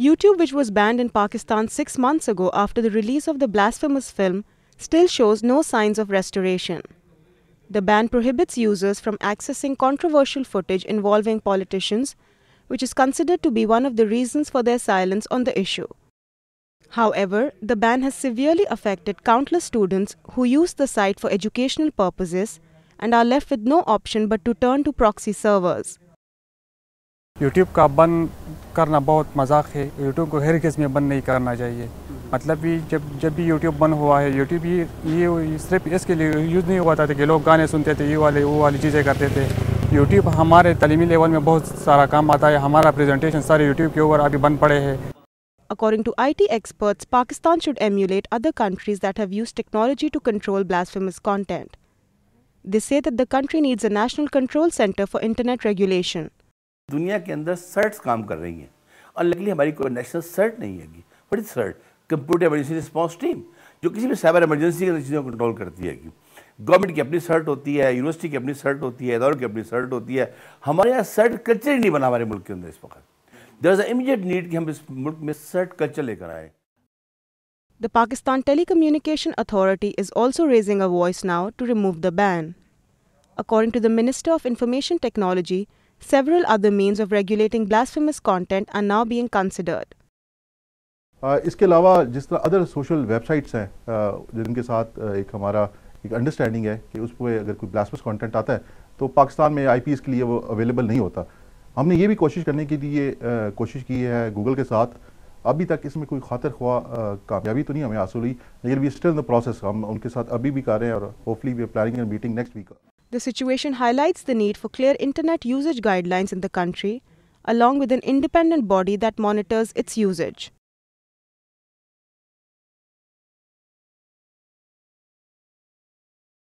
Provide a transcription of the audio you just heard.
YouTube, which was banned in Pakistan six months ago after the release of the blasphemous film, still shows no signs of restoration. The ban prohibits users from accessing controversial footage involving politicians, which is considered to be one of the reasons for their silence on the issue. However, the ban has severely affected countless students who use the site for educational purposes and are left with no option but to turn to proxy servers. YouTube का बंद करना बहुत मजाक है YouTube को हर case में बंद नहीं करना चाहिए मतलब भी जब जब भी यूट्यूब बंद हुआ है यूट्यूब ये ये सिर्फ इसके लिए यूज़ नहीं हुआ था कि लोग गाने सुनते थे ये वाले वो वाली चीज़ें करते थे यूट्यूब हमारे तलीमी लेवल में बहुत सारा काम आता है हमारा प्रेजेंटेशन सारे यूट्यूब के ऊपर अभी बंद पड़े हैं According to IT experts, Pakistan should emulate other countries that have used technology to control blasphemous content. They say that the country needs a national control center for internet regulation. दुनिया के अंदर shirts काम कर रही हैं और luckily हमारी कोई नेशनल सर्ट नहीं है बड़ी shirt computer emergency response team जो किसी भी साइबर इमरजेंसी की चीज़ों को कंट्रोल करती है गवर्नमेंट की अपनी सर्ट होती है यूनिवर्सिटी की अपनी सर्ट होती है इधर की अपनी सर्ट होती है हमारे यहाँ सर्ट कल्चर ही नहीं बना हमारे मुल्क के अंदर इस वक्त देर इज़ इमीडिएट नीड कि हम इस मुल्क में सर्ट कल्चर लेकर आए The Pakistan Telecommunication Authority is also raising a voice now to remove the ban. According to the Minister of Information Technology, several other means of regulating blasphemous content are now being considered. इसके अलावा जिस तरह other social websites हैं जिनके साथ एक हमारा एक अंडरस्टैंडिंग है कि उस पर अगर कोई ब्लास्फमस कंटेंट आता है तो पाकिस्तान में आई के लिए वो अवेलेबल नहीं होता हमने ये भी कोशिश करने के लिए कोशिश की है गूगल के साथ अभी तक इसमें कोई खातर ख्वा कामयाबी तो नहीं हमें हासिल हुई, लेकिन वी स्टिल द प्रोसेस हम उनके साथ अभी भी कर रहे हैं और hopefully we are planning and meeting next week the situation highlights the need for clear internet usage guidelines in the country along with an independent body that monitors its usage